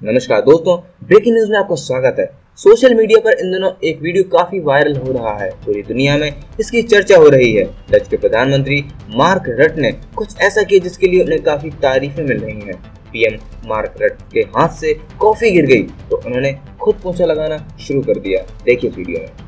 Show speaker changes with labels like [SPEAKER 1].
[SPEAKER 1] नमस्कार दोस्तों breaking news में आपका स्वागत है। सोशल मीडिया पर इन दिनों एक वीडियो काफ़ी वायरल हो रहा है। पूरी दुनिया में इसकी चर्चा हो रही है। डच के प्रधानमंत्री मार्क रट ने कुछ ऐसा किया जिसके लिए उन्हें काफ़ी तारीफें मिल रही हैं। पीएम मार्क रट के हाथ से कॉफ़ी गिर गई तो उन्होंने खुद पोछा लगाना शुरू कर दिया। देखिए वीडियो में।